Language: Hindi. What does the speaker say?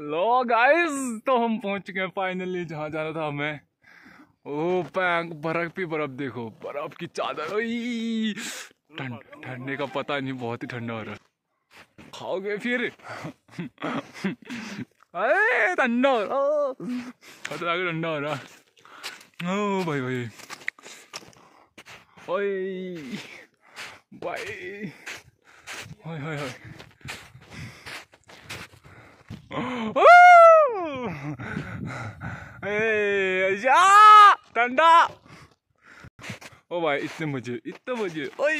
लो गाइस तो हम पहुँच गए फाइनली जहाँ जाना था हमें। ओ पैंक बर्फ़ भी, बर्फ़ देखो, बर्फ़ की चादर ठंडे का पता नहीं, बहुत ही ठंडा हो रहा खाओगे फिर? अरे, ठंडा हो रहा। पता ठंडा हो रहा। ओ, भाई भाई। ओए भाई। ओए ओए ओए ठंडा ओ भाई इतने मज़े इतने मज़े ओए